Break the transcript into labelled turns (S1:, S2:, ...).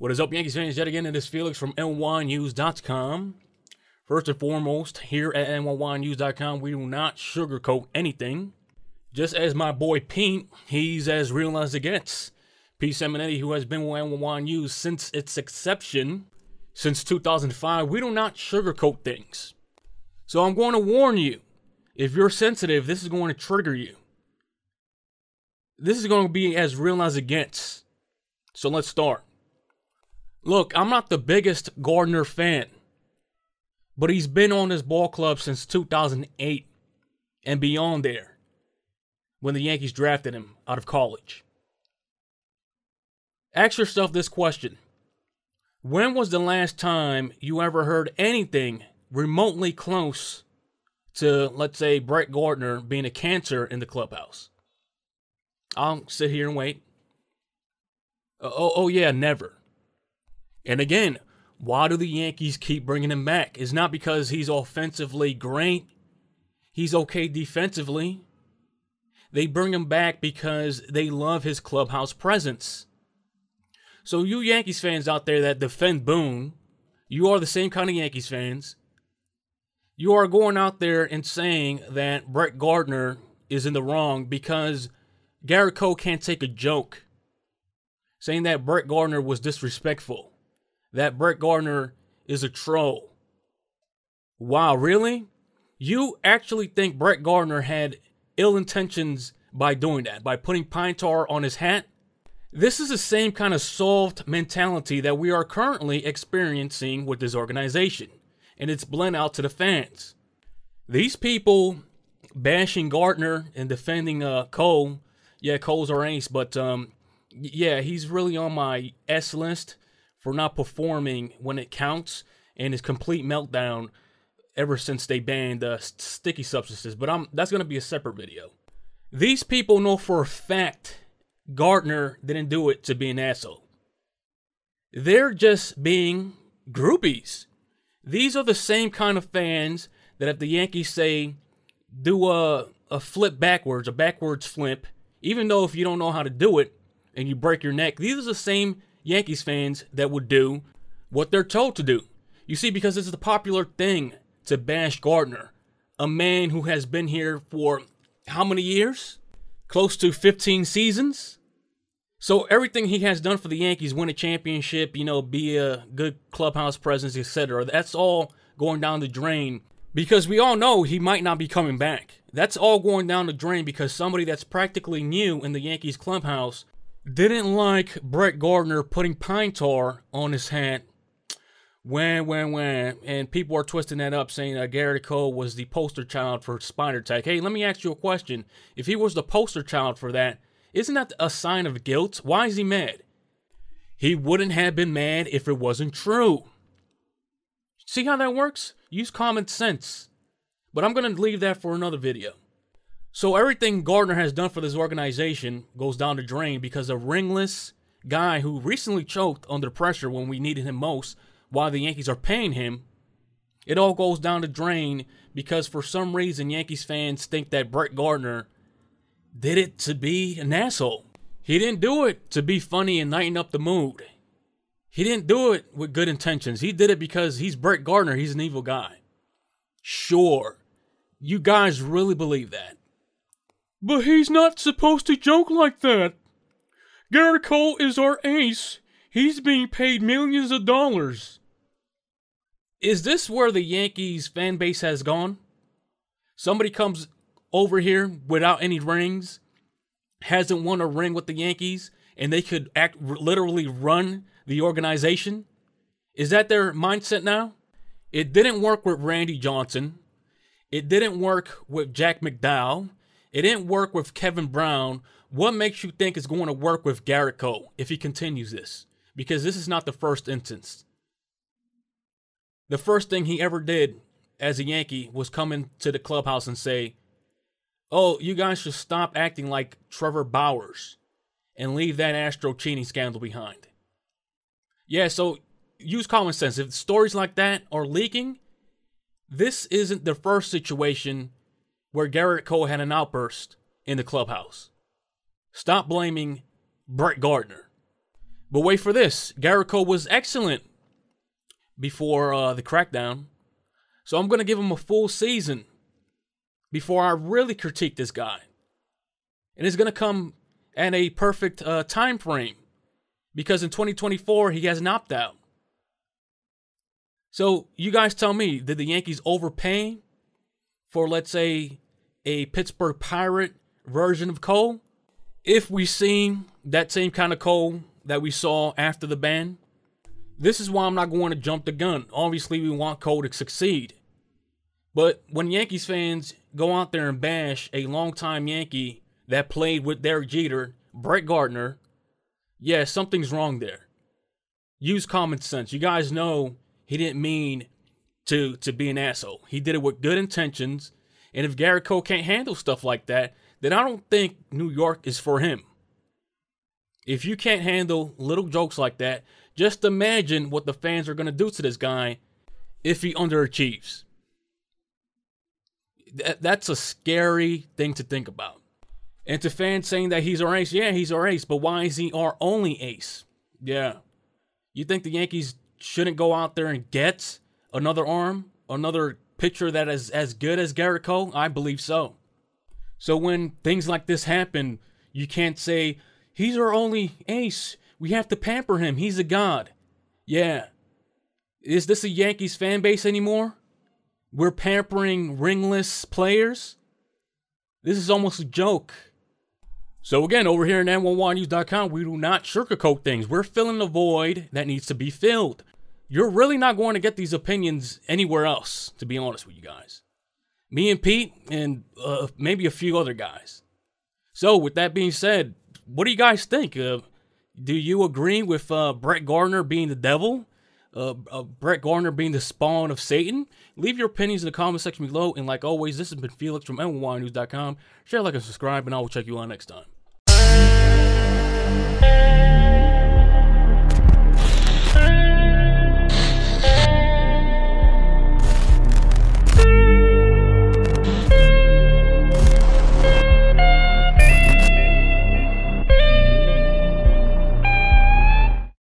S1: What is up, Yankees fans? Yet again, it is Felix from NYYNews.com. First and foremost, here at NYYNews.com, we do not sugarcoat anything. Just as my boy Pete, he's as real as it gets. Pete Simonetti, who has been with NYY News since its inception, since 2005, we do not sugarcoat things. So I'm going to warn you if you're sensitive, this is going to trigger you. This is going to be as real as it gets. So let's start. Look, I'm not the biggest Gardner fan, but he's been on this ball club since 2008 and beyond there when the Yankees drafted him out of college. Ask yourself this question When was the last time you ever heard anything remotely close to, let's say, Brett Gardner being a cancer in the clubhouse? I'll sit here and wait. Uh, oh, oh yeah, never. And again, why do the Yankees keep bringing him back? It's not because he's offensively great. He's okay defensively. They bring him back because they love his clubhouse presence. So, you Yankees fans out there that defend Boone, you are the same kind of Yankees fans. You are going out there and saying that Brett Gardner is in the wrong because Gerrit Cole can't take a joke. Saying that Brett Gardner was disrespectful. That Brett Gardner is a troll. Wow, really? You actually think Brett Gardner had ill intentions by doing that, by putting pine tar on his hat? This is the same kind of soft mentality that we are currently experiencing with this organization, and it's blent out to the fans. These people bashing Gardner and defending uh, Cole, yeah, Cole's our ace, but um, yeah, he's really on my S list for not performing when it counts and his complete meltdown ever since they banned uh, sticky substances. But I'm that's gonna be a separate video. These people know for a fact Gardner didn't do it to be an asshole. They're just being groupies. These are the same kind of fans that if the Yankees say do a, a flip backwards, a backwards flip, even though if you don't know how to do it and you break your neck, these are the same Yankees fans that would do what they're told to do. You see, because it's the popular thing to bash Gardner, a man who has been here for how many years? Close to 15 seasons? So everything he has done for the Yankees, win a championship, you know, be a good clubhouse presence, etc. That's all going down the drain because we all know he might not be coming back. That's all going down the drain because somebody that's practically new in the Yankees clubhouse didn't like Brett Gardner putting pine tar on his hat. When, when, when, and people are twisting that up, saying that Gerrit Cole was the poster child for Spider Tack. Hey, let me ask you a question. If he was the poster child for that, isn't that a sign of guilt? Why is he mad? He wouldn't have been mad if it wasn't true. See how that works? Use common sense. But I'm going to leave that for another video. So everything Gardner has done for this organization goes down the drain because a ringless guy who recently choked under pressure when we needed him most while the Yankees are paying him, it all goes down the drain because for some reason Yankees fans think that Brett Gardner did it to be an asshole. He didn't do it to be funny and lighten up the mood. He didn't do it with good intentions. He did it because he's Brett Gardner. He's an evil guy. Sure. You guys really believe that. But he's not supposed to joke like that. Gerrit Cole is our ace. He's being paid millions of dollars. Is this where the Yankees fan base has gone? Somebody comes over here without any rings, hasn't won a ring with the Yankees, and they could act literally run the organization? Is that their mindset now? It didn't work with Randy Johnson. It didn't work with Jack McDowell. It didn't work with Kevin Brown. What makes you think it's going to work with Gerrit Cole if he continues this? Because this is not the first instance. The first thing he ever did as a Yankee was come into the clubhouse and say, oh, you guys should stop acting like Trevor Bauer and leave that Astro cheating scandal behind. Yeah, so use common sense. If stories like that are leaking, this isn't the first situation where Gerrit Cole had an outburst in the clubhouse. Stop blaming Brett Gardner. But wait for this Gerrit Cole was excellent before uh, the crackdown. So I'm going to give him a full season before I really critique this guy. And it's going to come at a perfect uh, time frame because in 2024 he has an opt out. So you guys tell me, did the Yankees overpay for let's say a Pittsburgh Pirate version of Cole? If we see that same kind of Cole that we saw after the ban, this is why I'm not going to jump the gun. Obviously, we want Cole to succeed. But when Yankees fans go out there and bash a longtime Yankee that played with Derek Jeter, Brett Gardner, yeah, something's wrong there. Use common sense. You guys know he didn't mean to to be an asshole. He did it with good intentions. And if Gerrit Cole can't handle stuff like that, then I don't think New York is for him. If you can't handle little jokes like that, just imagine what the fans are going to do to this guy if he underachieves. that's a scary thing to think about. And to fans saying that he's our ace, yeah, he's our ace, but why is he our only ace? Yeah. You think the Yankees shouldn't go out there and get another arm, another pitcher that is as good as Gerrit Cole? I believe so. So when things like this happen, you can't say, he's our only ace. We have to pamper him. He's a god. Yeah. Is this a Yankees fan base anymore? We're pampering ringless players? This is almost a joke. So again, over here at NYYNews.com, we do not sugarcoat things. We're filling the void that needs to be filled. You're really not going to get these opinions anywhere else, to be honest with you guys. Me and Pete, and uh, maybe a few other guys. So, with that being said, what do you guys think? Uh, do you agree with uh, Brett Gardner being the devil? Uh, uh, Brett Gardner being the spawn of Satan? Leave your opinions in the comment section below. And like always, this has been Felix from NYYNews.com. Share, like, and subscribe, and I will check you out next time.